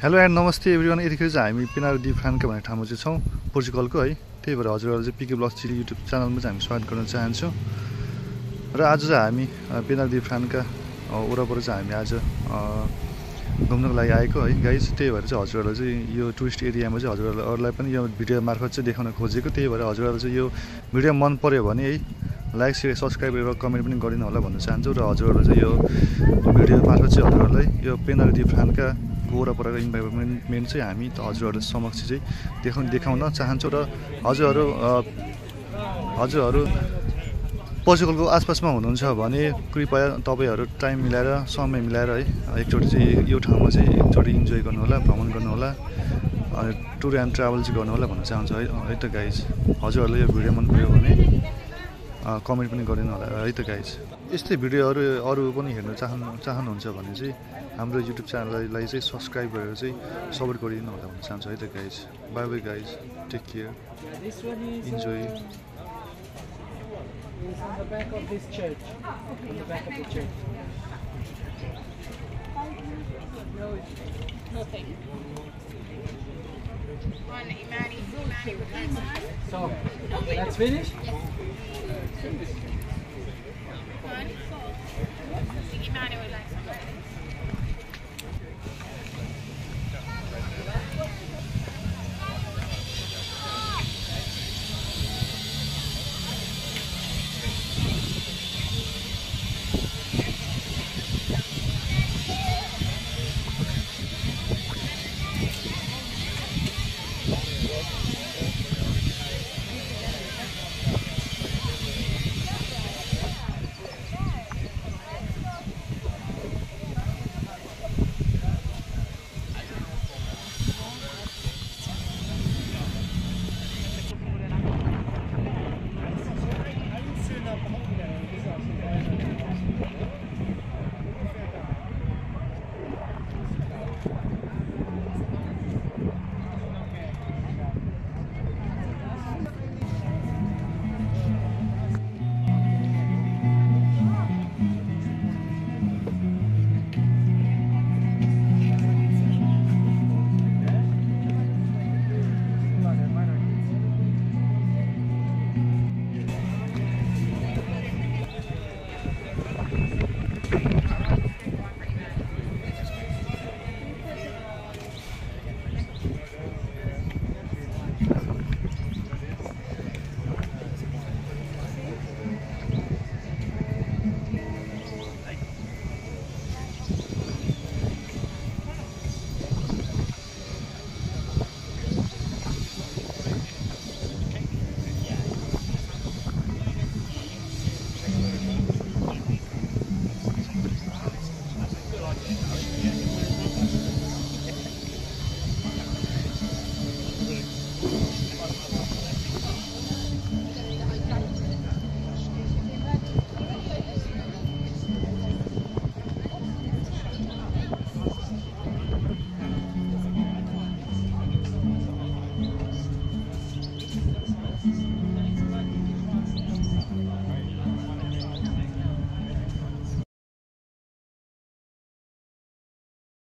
Hello and नमस्ते everyone यतिखेर चाहिँ हामी पिनार डी फ्रान्का भन्ने ठाउँमा चाहिँ छौँ। पोर्चुगलको है। त्यही भएर हजुरहरू चाहिँ पिके ब्लग चिली युट्युब च्यानलमा चाहिँ हामी स्वागत गर्न चाहन्छौँ। र आज चाहिँ हामी पिनार डी फ्रान्का वरपर चाहिँ हामी आज घुम्नको लागि आएको है। गाइज त्यही भएर चाहिँ हजुरहरूलाई चाहिँ यो टुरिस्ट एरियामा चाहिँ हजुरहरूलाई पनि यो भिडियो मार्फत चाहिँ देखाउन खोजेको। त्यही भएर हजुरहरूलाई चाहिँ यो भिडियो मन पऱ्यो भने है लाइक सेयर सब्सक्राइब गरेर कमेन्ट पनि गरिदिनु होला भन्न चाहन्छु। र हजुरहरूलाई चाहिँ यो भिडियो मार्फत चाहिँ हजुरहरूलाई यो पेनार डी वरपरको इन्भाइरोमेन्ट चाहिँ हामी त हजुरहरू समक्ष चाहिँ देखाउ देखाउन चाहन्छौँ र हजुरहरू हजुरहरू पोर्चुगलको आसपासमा हुनुहुन्छ भने कृपया तपाईँहरू टाइम मिलाएर समय मिलाएर है एकचोटि चाहिँ यो ठाउँमा चाहिँ एकचोटि इन्जोय गर्नुहोला भ्रमण गर्नुहोला टुर एन्ड ट्राभल चाहिँ गर्नुहोला भन्न चाहन्छु है। है त गाइज हजुरहरूले यो भिडियो मन पऱ्यो भने कमेन्ट पनि गरिदिनु होला। है त गाइज यस्तै भिडियोहरू अरू पनि हेर्नु चाहनु चाहनुहुन्छ भने चाहिँ हाम्रो युट्युब च्यानललाई चाहिँ सब्सक्राइब गरेर चाहिँ सपोर्ट गरिदिनु होला भन्न चाहन्छु। है त guys bye bye guys take care enjoy. Imani, Imani. So, that's finished? One,